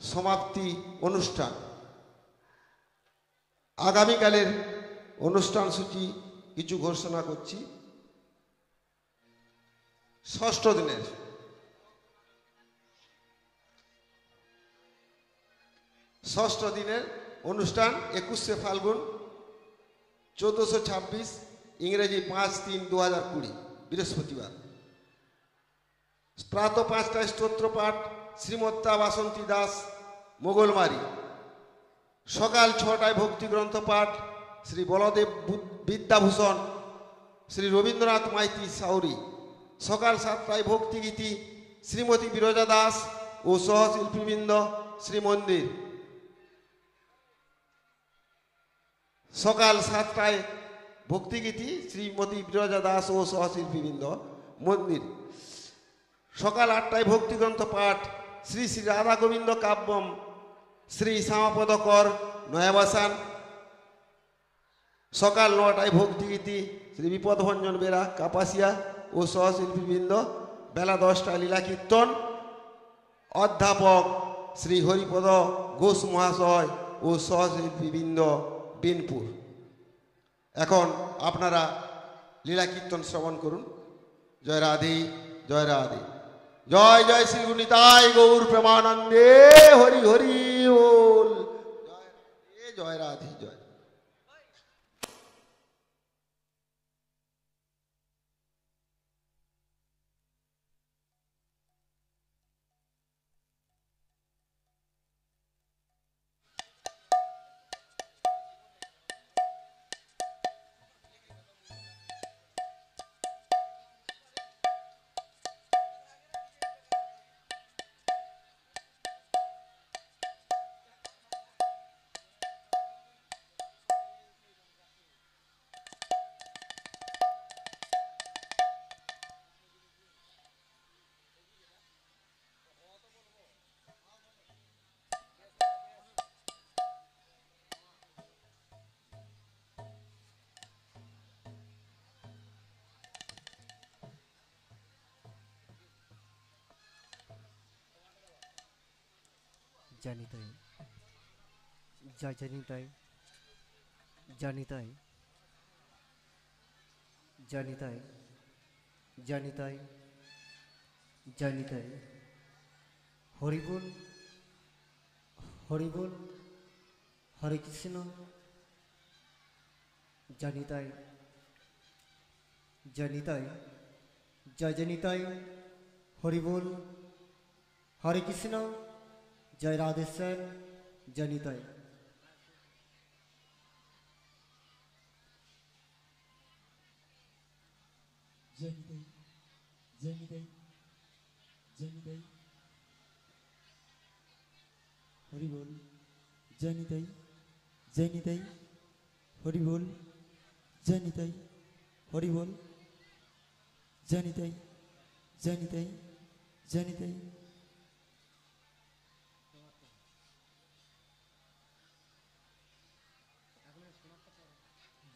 সমাপ্তি অনুষ্ঠান। আগামীকালের অনুষ্ঠান সূচি কিছু ঘোষণা করছি। ষষ্ঠ দিনের ষষ্ঠ দিনের অনুষ্ঠান একুশে ফাল্গুন চোদ্দোশো ছাব্বিশ ইংরেজি পাঁচ তিন দু হাজার কুড়ি, বৃহস্পতিবার। প্রাত পাঁচটায় স্তোত্র পাঠ শ্রীমত্তা বাসন্তী দাস, মোগলমারি। সকাল ছটায় ভক্তিগ্রন্থ পাঠ শ্রী বলদেব বিদ্যাভূষণ, শ্রী রবীন্দ্রনাথ মাইতি সাউরি। সকাল সাতটায় ভক্তিগীতি শ্রীমতী বিরজা দাস ও সহশিল্পীবৃন্দ শ্রী মন্দির সকাল সাতটায় ভক্তিগীতি শ্রীমতী বিরজা দাস ও সহশিল্পীবৃন্দ মন্দির। সকাল আটটায় ভক্তিগ্রন্থ পাঠ শ্রী শ্রী রাধা গোবিন্দ কাব্যম, শ্রী শ্যামাপদ কর নয়াবাসান। সকাল নটায় ভক্তিগীতি শ্রী বিপদভঞ্জন বেরা, কাপাসিয়া ও সহশিল্পীবৃন্দ, বেলা দশটায় লীলা কীর্তন। অধ্যাপক শ্রী হরিপদ ঘোষ মহাশয় ও সহশিল্পীবৃন্দ বিনপুর। এখন আপনারা লীলা কীর্তন শ্রবণ করুন। জয় রাধে জয় রাধে। জয় জয় শ্রী গুণিতাই গৌর প্রেমানন্দে হরি হরি ওল। জয় রাধে জয় রাধে জয় জানি তাই যা জানি তাই জানি তাই জানি তাই জানি তাই জানি তাই হরিবল হরিবল, হরে কৃষ্ণ জানি তাই জানি তাই জয় জানি তাই হরিবল, হরে কৃষ্ণ। জয় রাধেশ্বর জনিতায় জনিতাই জনিতাই জনিতাই হরি বল জনিতাই জনিতাই হরি বল জনিতাই হরি বল জনিতাই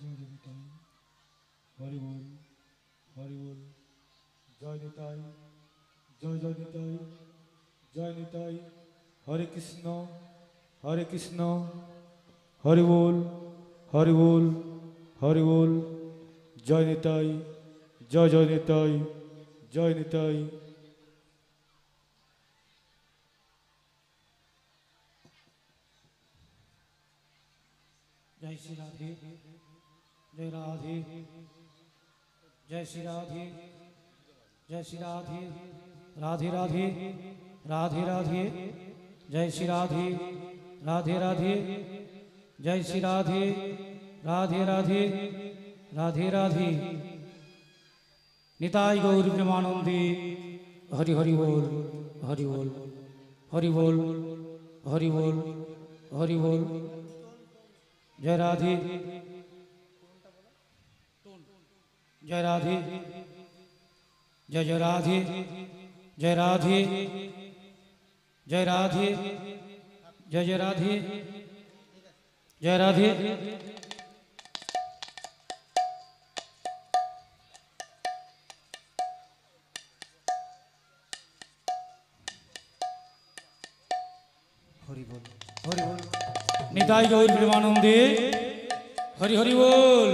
कृष्ण जनता जय निताई जय जय निताई जय निताई हरे कृष्ण हरे कृष्ण हरि बोल हरि जय निताई जय जय निताई जय निताई जय श्री राधे जय राधे। जय श्री राधे। जय श्री राधे। राधे राधे। राधे राधे। जय श्री राधे। राधे राधे। जय श्री राधे। राधे राधे। राधे राधे। निताय गौर प्रेमानंदे हरि हरि बोल। हरि बोल। हरि बोल। हरि बोल। हरि बोल। जय राधे। जय राधे जय जय राधे जय राधे जय राधे जय जय राधे जय राधे হরি বল হরি বল নিতাই গৌর প্রেমানন্দে হরি হরি বল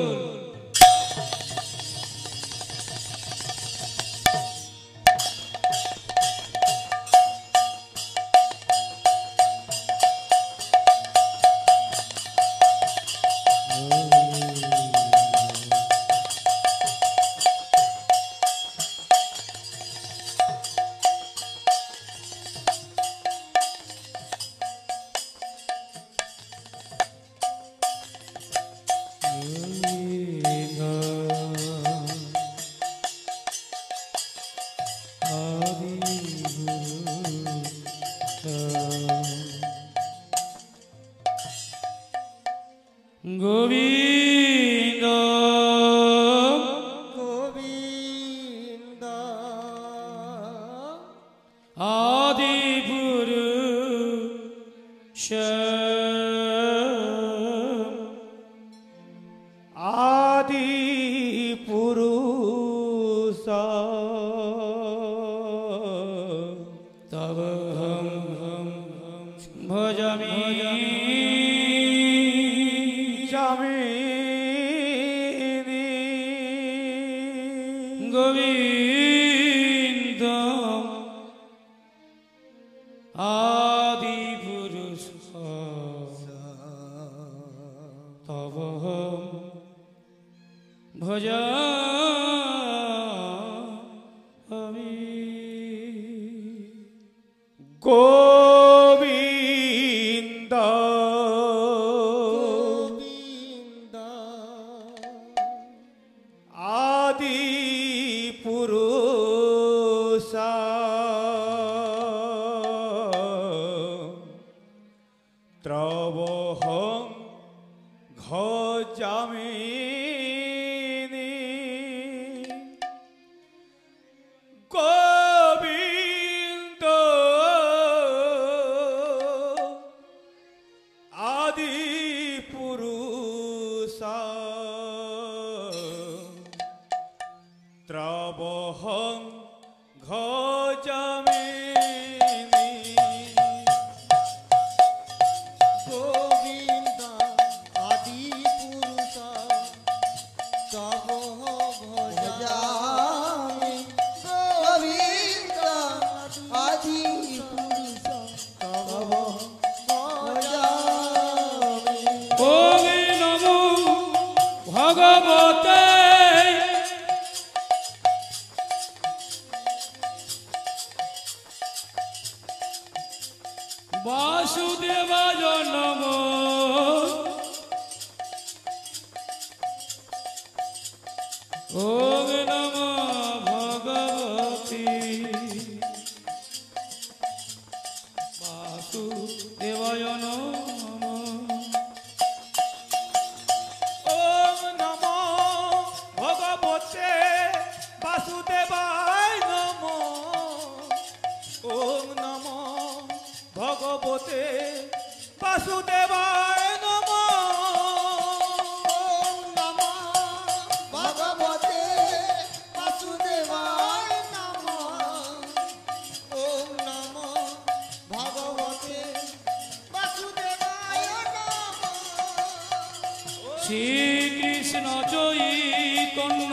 শ্রীকৃষ্ণ চৈতন্য,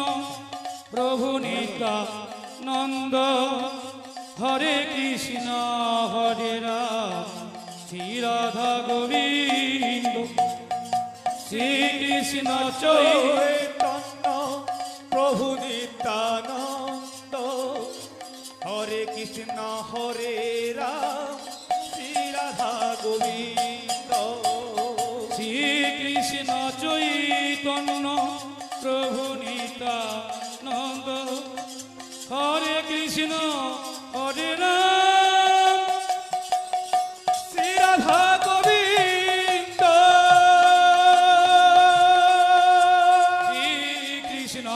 প্রভু নিত্যানন্দ, হরে কৃষ্ণ, হরে রাম শ্রী রাধা গোবিন্দ। শ্রীকৃষ্ণ চৈতন্য, প্রভু নিত্যানন্দ, হরে কৃষ্ণ, হরে রাম শ্রী রাধা গোবিন্দ। প্রভু নিত্যানন্দ হরে কৃষ্ণ হরে রাম। শ্রী রাধা গোবিন্দ। শ্রীকৃষ্ণ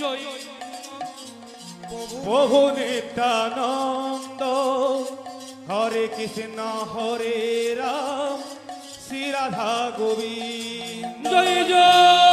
চৈতন্য প্রভু নিত্যানন্দ হরে কৃষ্ণ হরে রাম। শ্রী রাধা গোবিন্দ। জয় জয়।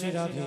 শ্রী রাধে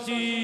আমার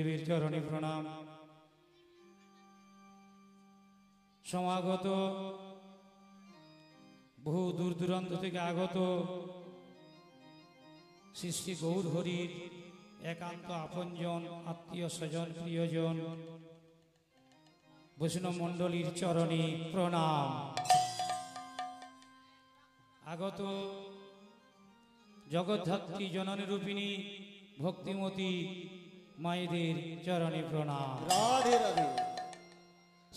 গুরুদেবের চরণে প্রণাম। সমাগত, বহু দূর দূরান্ত থেকে আগত শ্রী গৌর হরির একান্ত আপনজন, আত্মীয় স্বজন, প্রিয়জন, বৈষ্ণব মণ্ডলীর চরণে প্রণাম। আগত জগদ্ধাত্রী জননী রূপিণী ভক্তিমতী মায়েদের চরণে প্রণাম। রাধে রাধে।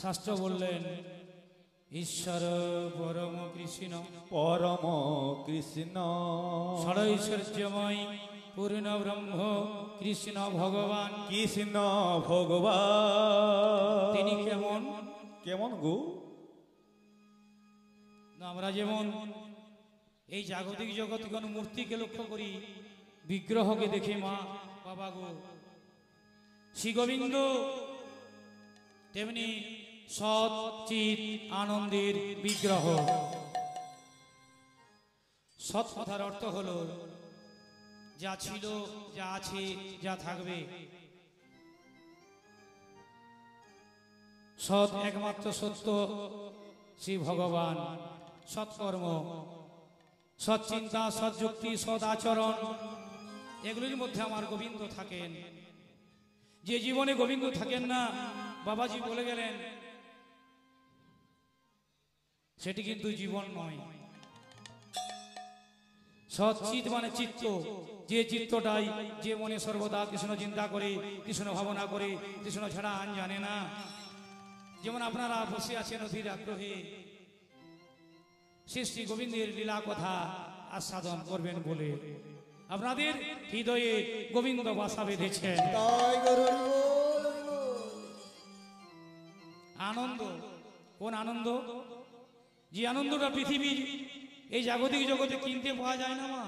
শাস্ত্র বললেন ঈশ্বর পরম কৃষ্ণ। পরম কৃষ্ণ। ষড়ৈশ্বর্যময় পূর্ণ ব্রহ্ম কৃষ্ণ ভগবান। কৃষ্ণ ভগবান। তিনি কেমন? কেমন গো? আমরা যেমন এই জাগতিক জগতে কোন মূর্তিকে লক্ষ্য করি বিগ্রহকে দেখে মা বাবা গো শ্রী গোবিন্দ তেমনি সৎ, চিত, আনন্দের বিগ্রহ। সৎ কথার অর্থ হলো, যা ছিল, যা আছে, যা থাকবে। সৎ একমাত্র সত্য, শ্রী ভগবান। সৎকর্ম সৎ চিন্তা, সৎ যুক্তি, সৎ আচরণ, এগুলির মধ্যে আমার গোবিন্দ থাকেন। যে জীবনে গোবিন্দ থাকেন না, বাবাজি বলে গেলেন, সেটি কিন্তু জীবন নয়। সৎ চিত মানে চিত্ত। যে চিত্তটাই যে মনে সর্বদা কৃষ্ণ চিন্তা করে, কৃষ্ণ ভাবনা করে, কৃষ্ণ ছাড়া আন জানে না। যেমন আপনারা বসে আছেন অধীর আগ্রহে শ্রী গোবিন্দের লীলা কথা আস্বাদন করবেন বলে। আপনাদের হৃদয়ে গোবিন্দ বাসা বেঁধেছেন। আনন্দ কোন আনন্দ? যে আনন্দটা পৃথিবীর এই জাগতিক জগতে কিনতে পাওয়া যায় না মা।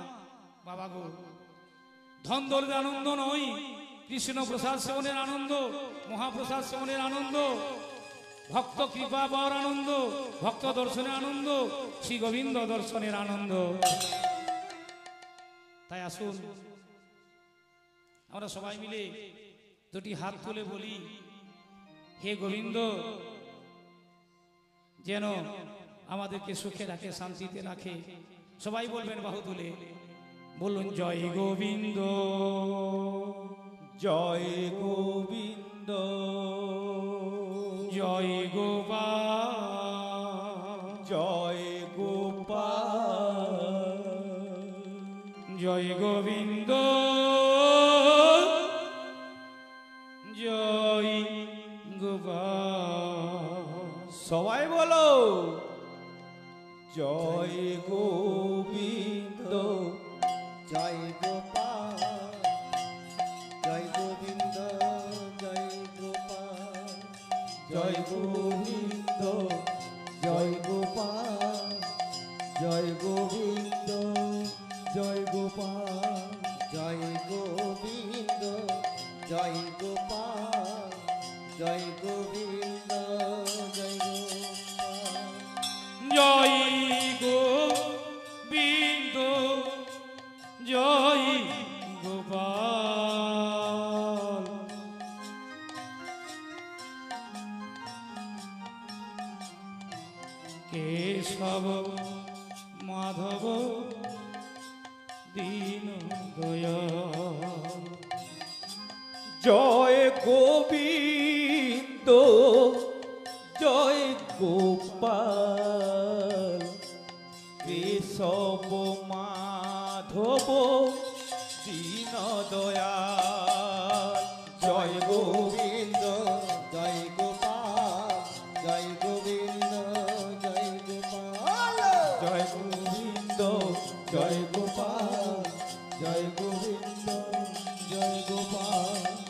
বাবা গো ধন দলের আনন্দ নয় কৃষ্ণ প্রসাদ সেবনের আনন্দ মহাপ্রসাদ সেবনের আনন্দ ভক্ত কৃপা পাওয়ার আনন্দ ভক্ত দর্শনের আনন্দ শ্রী গোবিন্দ দর্শনের আনন্দ। তাই আসুন। আমরা সবাই মিলে দুটি হাত তুলে বলি হে গোবিন্দ যেন আমাদেরকে সুখে রাখে শান্তিতে রাখে। সবাই বলবেন বাহু তুলে। বলুন জয় গোবিন্দ জয় গোবিন্দ জয় গোপাল জয় গোবিন্দ। জয় সবাই বলো। জয় গোবিন্দ জয় মাধব মাধব দীন দয়া জয় গোবিন্দ জয় গোপাল। কেশব মাধব দীন দয়া গোপাল জয় গোবিন্দ জয় গোপাল।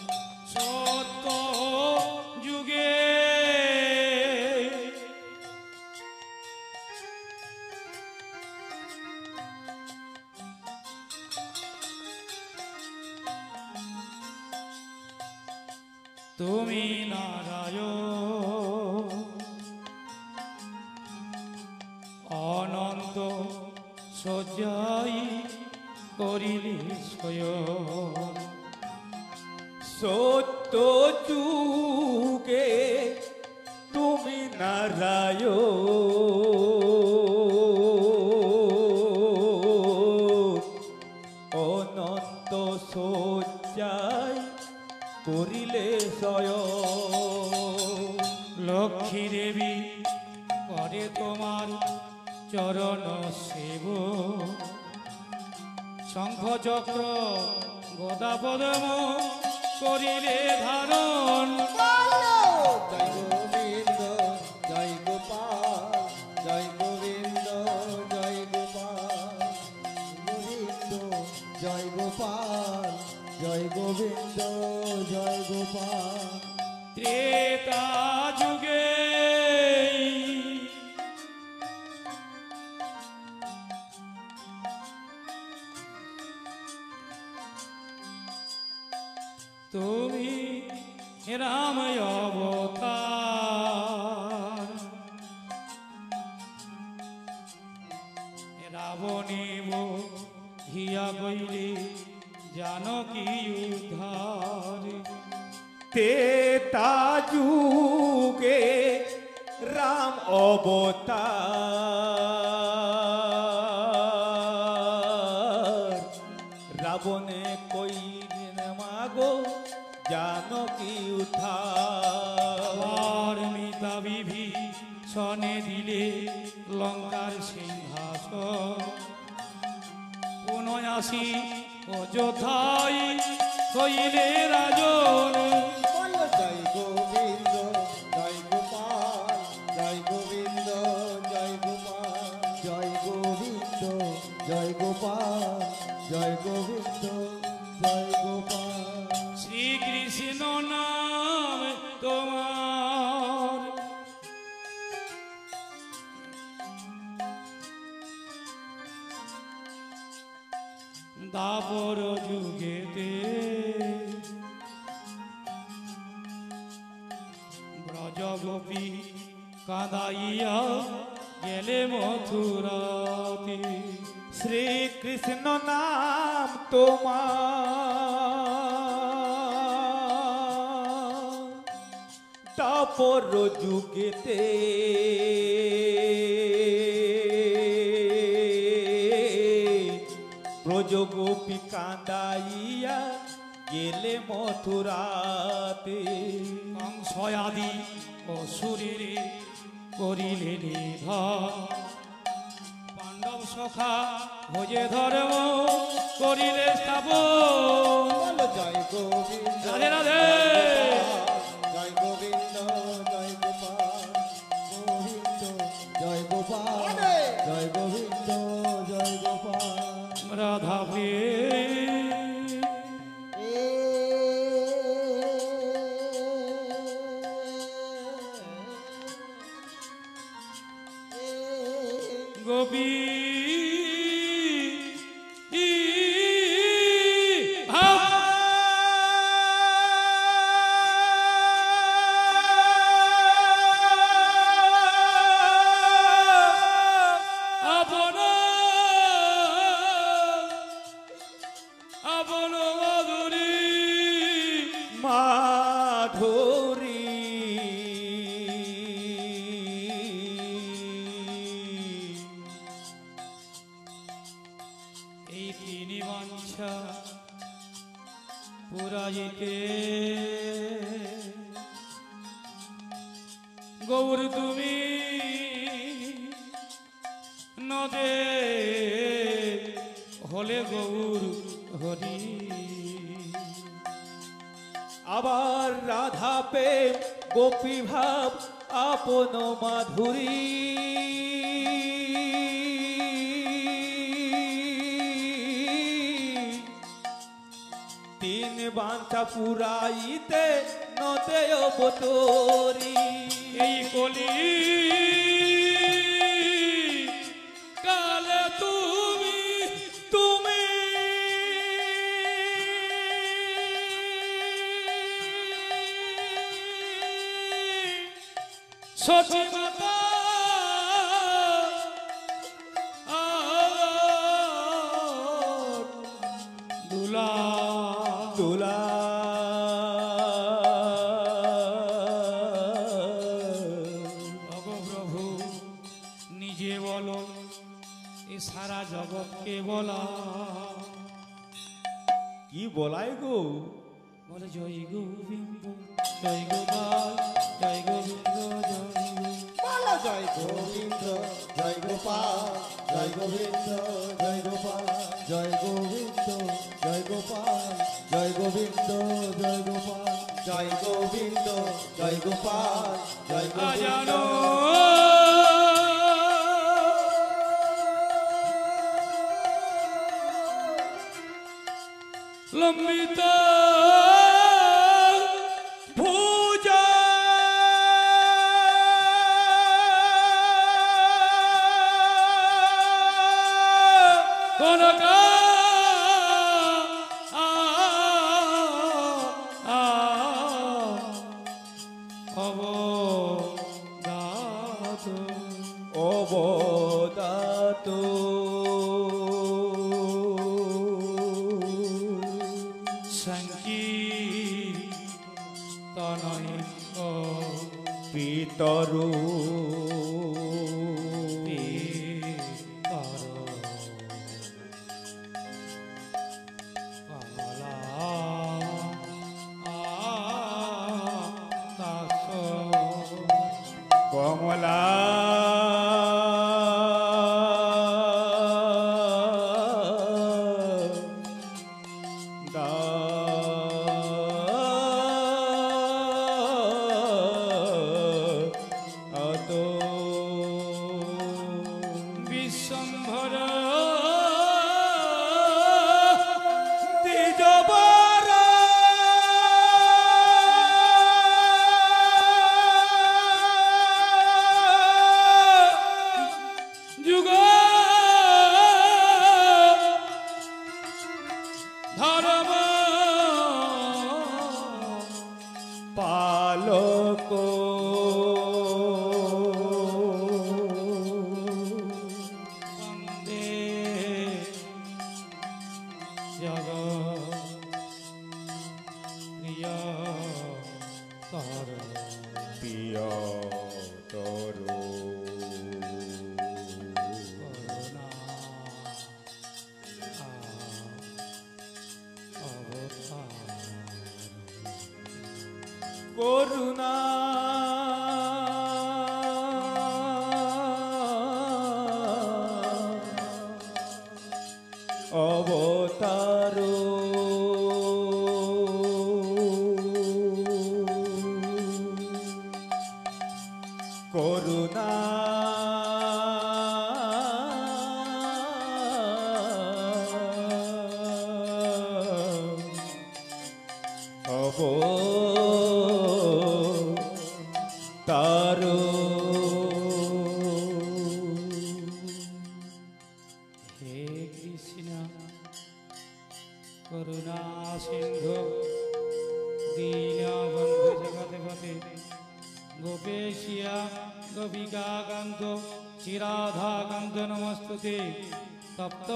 ফুরাইতে গৌর তুমি নদে হলে গৌর হরি আবার রাধা পে গোপী ভাব আপন মাধুরী বাঞ্ছা পুরাইতে নদেয় বতরি। এই কলি কালে তুমি তুমি। সচিবা হব। তার। হে কৃষ্ণ, করুণা সিন্ধু দীনবন্ধু জগৎপতি গোপেশিয়া গোপিকা কান্ত চিরাধা কান্ত নমস্তুতে, তপ্ত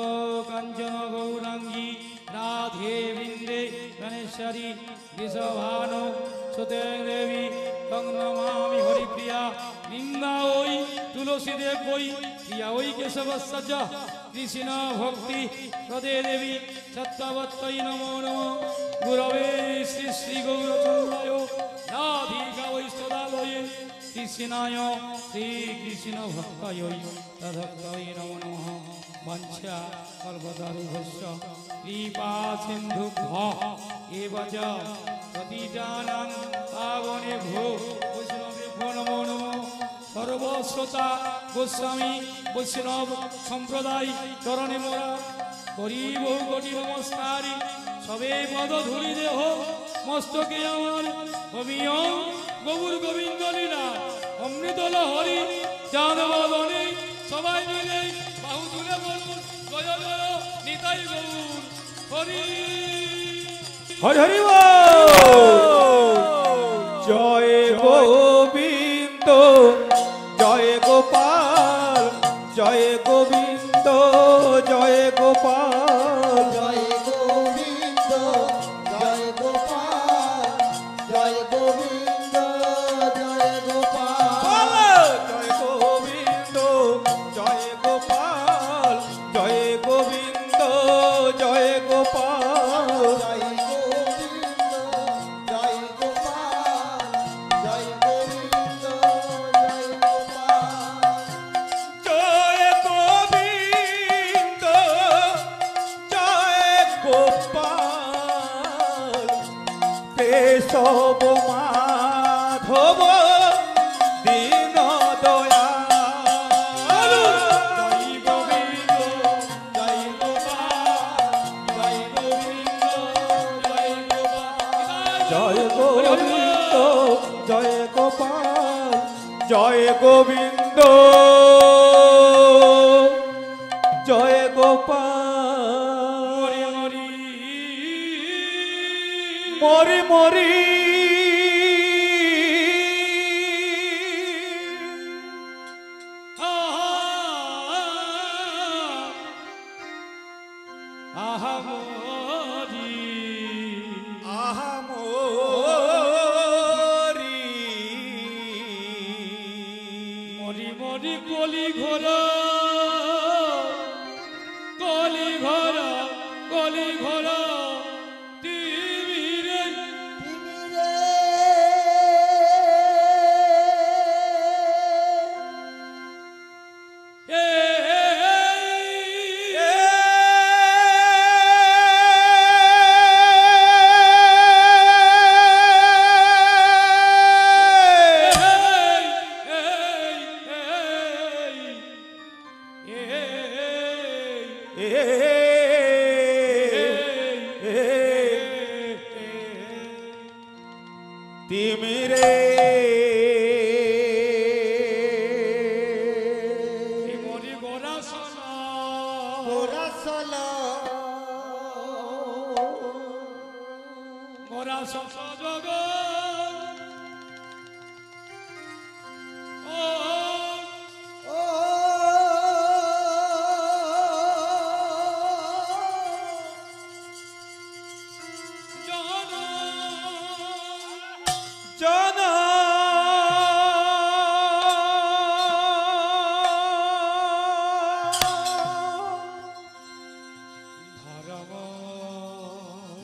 कोई या वही के सब सजा कृष्णा भक्ति हृदय देवी छत्तावत्त नमो नमो गुरवे श्री श्री गौरचंद्राय राधिका वैष्णदालये कृष्णाय श्री कृष्ण भक्ताय तदक्ताय नमो नमः वंशा सर्वदारुभस्य कृपा सिन्धुभ्यः एव च पतितानां पावनेभ्यो वैष्णवेभ्यो नमो नमः সর্বশ্রোতা গোস্বামী বৈষ্ণব সম্প্রদায় চরণে মোরা। করি বহু কোটি নমস্কারী সবে পদ ধুলি দেহ, মস্তকে আমার অমিয়ম গবুর গোবিন্দ লীলা, অমৃত হরি জানবদনে সবাই মিলে বাহু তুলে বলুন জয় জয় নিতাই হরি। হরি হরি জয় গোবিন্দ জয় গোপাল। Gobi.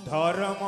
ধর্ম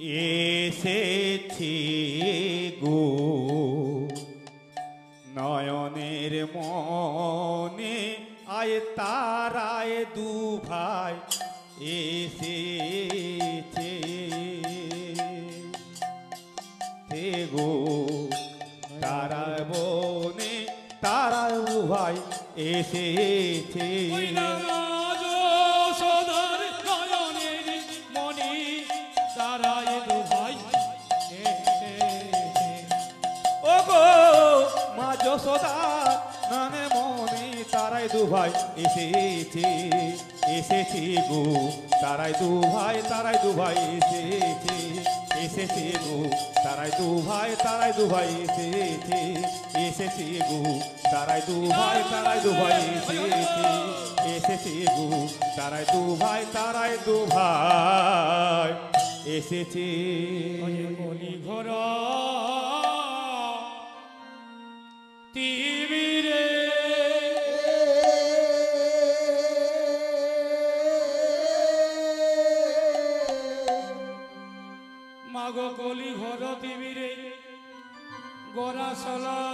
এসেছি গো নয়নের মনে আয় তারায় দু ভাই এসেছে গো তারা বনে, তারা ভাই এসেছে দুভাই এসেছে, এসেছি গো। তারাই দুভাই তারাই দুভাই এসেছে, এসেছি গো। তারাই দুভাই তারাই দুভাই এসেছে, এসেছি গো। তারাই দুভাই তারাই দুভাই এসেছে, এসেছি গো। তারাই দুভাই তারাই দুভাই এসেছে। ঘরা salat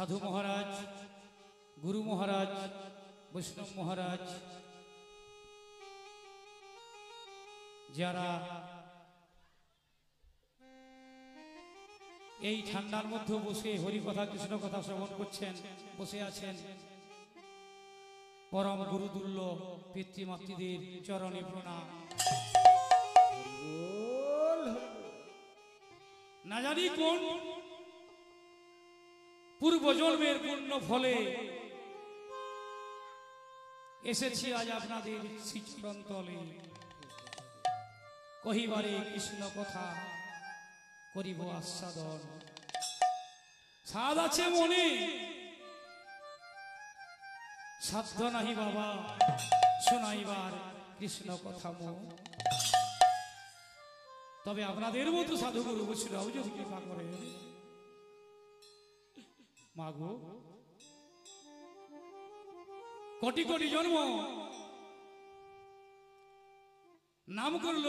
সাধু মহারাজ গুরু মহারাজ বৈষ্ণব মহারাজ যারা এই ঠান্ডার মধ্যে বসে হরি কথা কৃষ্ণ কথা শ্রবণ করছেন বসে আছেন পরম গুরুতুল্য পিতৃমাতৃদের চরণে প্রণাম। না জানি কোন পূর্বজন্মের পূর্ণ ফলে এসেছি আজ আপনাদের শ্রীচরণ কহিবারে কৃষ্ণ কথা করিব আস্বাদন। সাদ আছে মনে। সাধ্য নাহি বাবা, শোনাইবার কৃষ্ণ কথা মো। তবে আপনাদের মতো সাধুগুরু বৈষ্ণব যদি কৃপা করে মাগো। কোটি কোটি জন্ম। নাম করল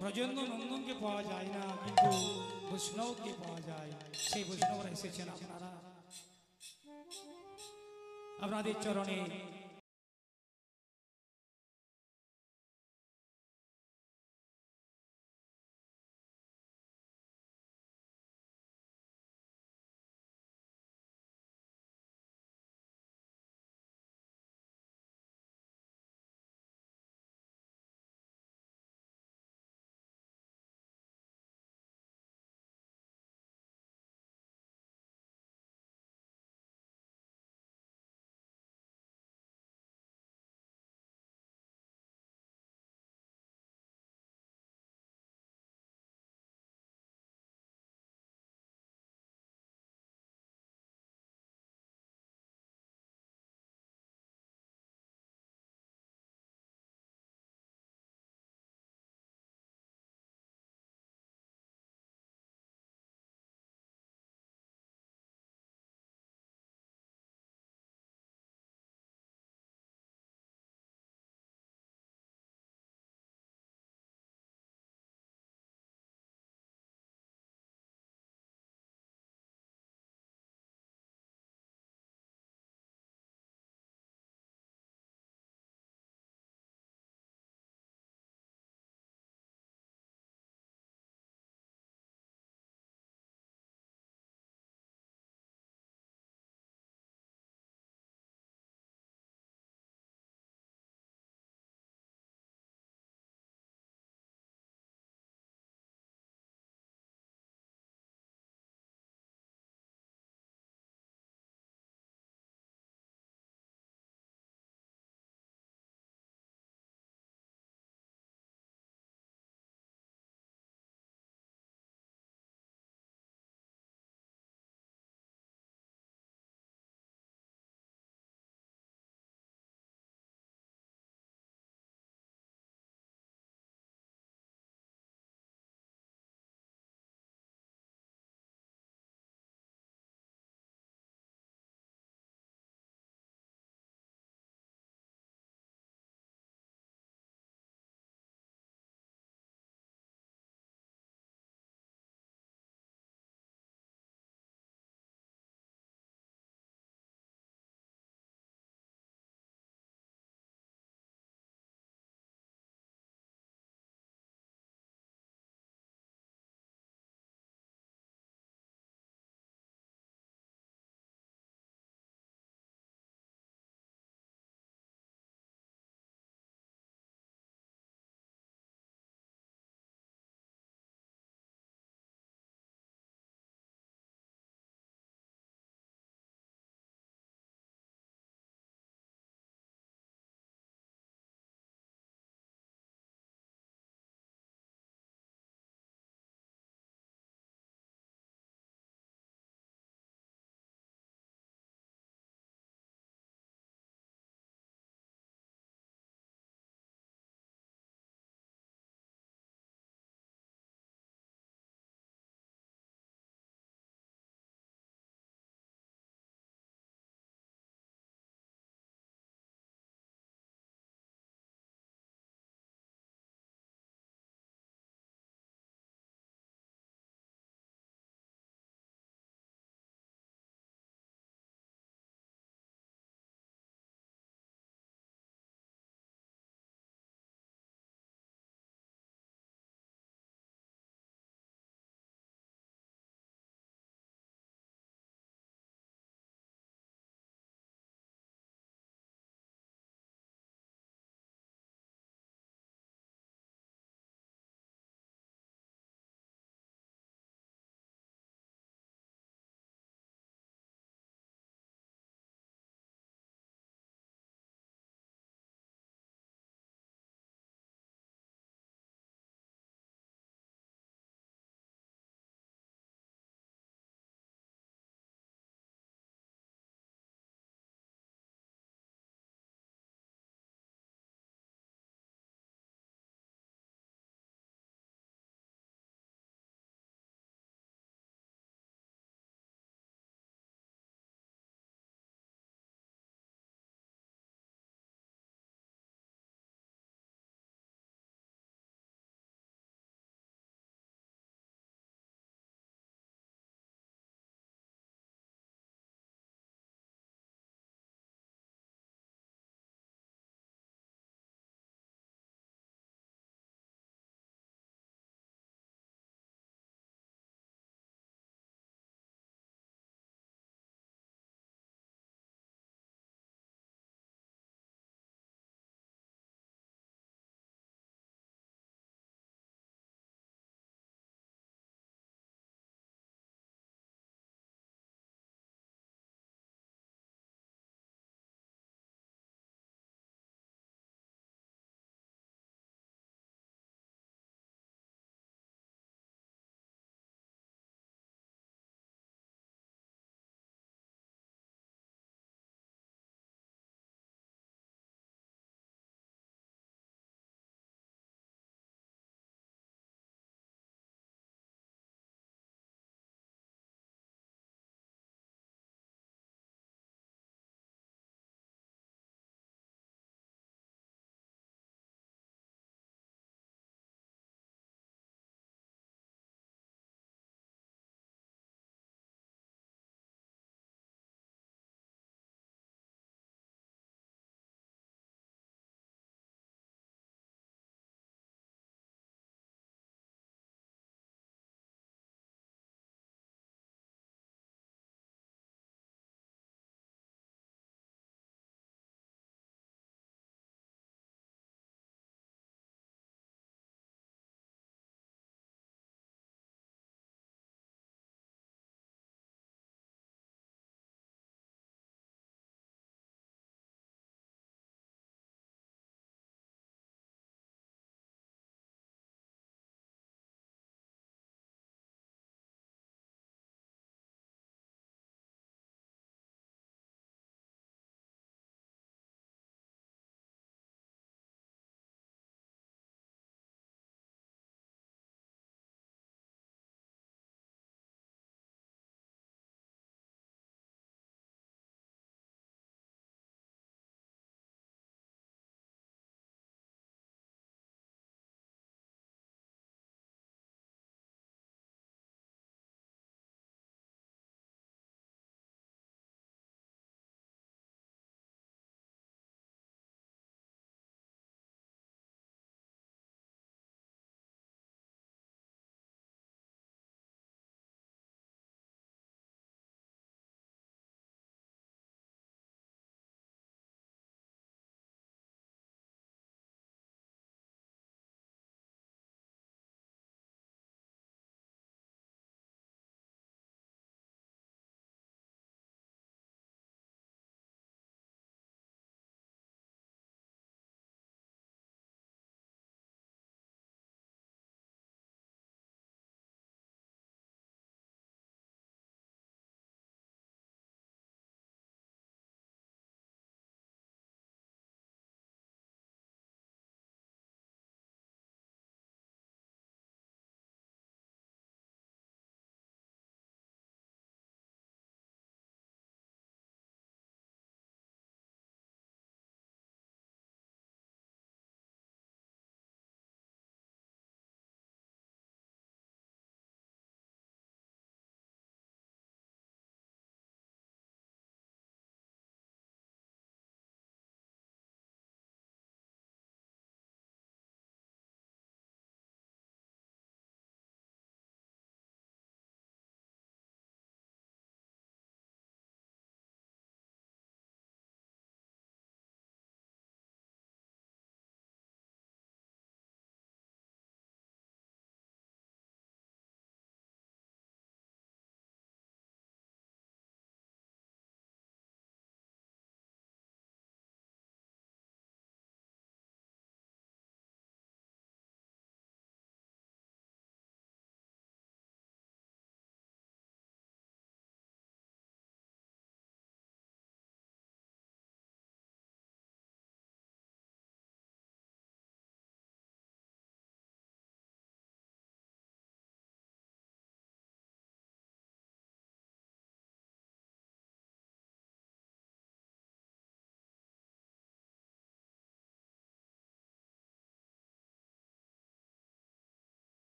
ব্রজেন্দ্র নন্দনকে পাওয়া যায় না, কিন্তু বৈষ্ণবকে পাওয়া যায়। সেই বৈষ্ণবরা এসেছেন আপনারা। আপনাদের চরণে